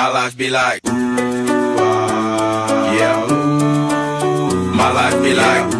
My life be like, ooh, yeah. Ooh, my life be like.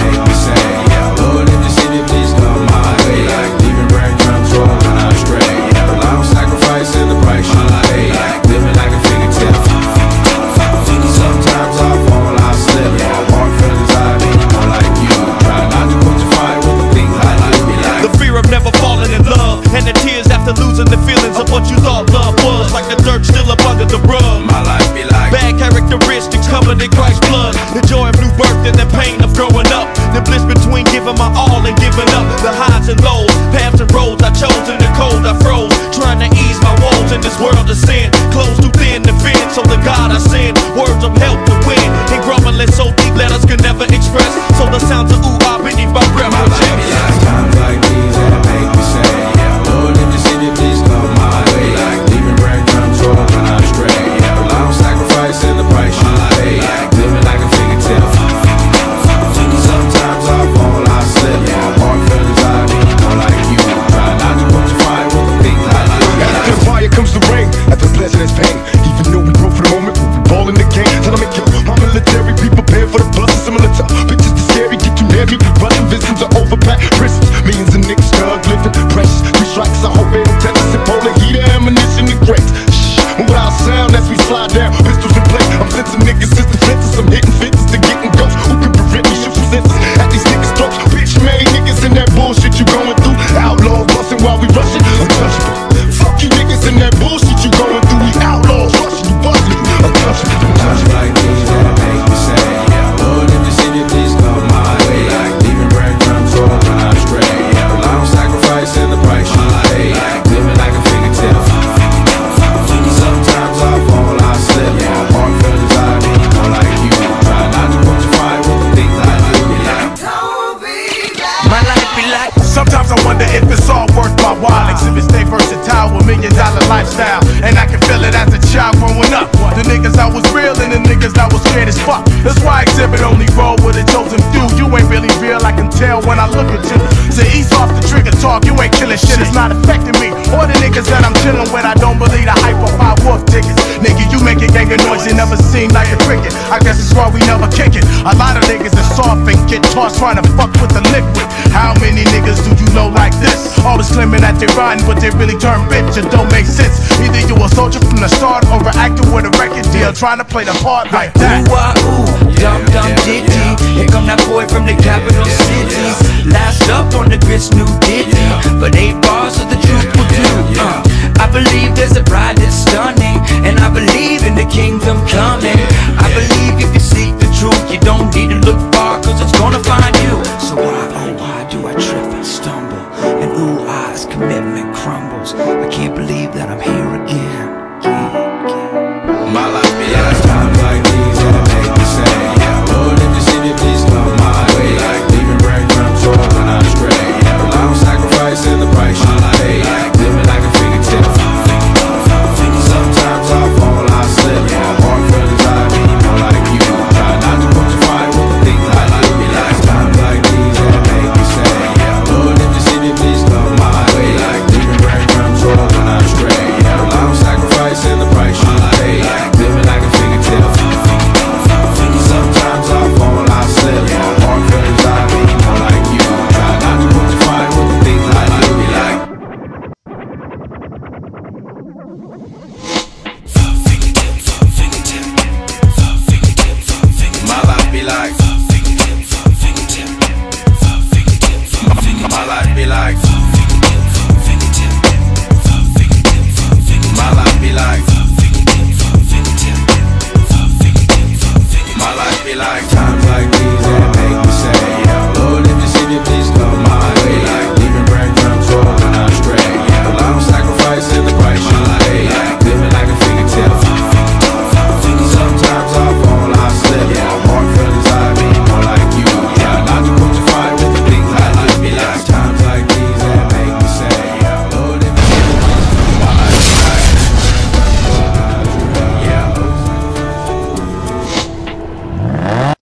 I wonder if it's all worth my while. Ah. Xzibit stay versatile with million dollar lifestyle. And I can feel it as a child growing up. The niggas I was real and the niggas I was scared as fuck. That's why Xzibit only roll with a chosen few. You ain't really real, I can tell when I look at you. So ease off the trigger talk, you ain't killing shit, it's not affecting me. Or the niggas that I'm chilling with, I don't believe the hype of five wolf tickets. Nigga, you make a gang of noise, you never seen like a cricket. I guess it's why we never kick it. A lot of niggas piss off and get tossed trying to fuck with the liquid. How many niggas do you know like this? Always claiming that they riding, but they really turn bitch. It don't make sense. Either you a soldier from the start or an actor with a record deal trying to play the part like that. Ooh, ah, ooh, dumb, dumb, ditty. Here come that boy from the capital city. Last up on the grits, new ditty.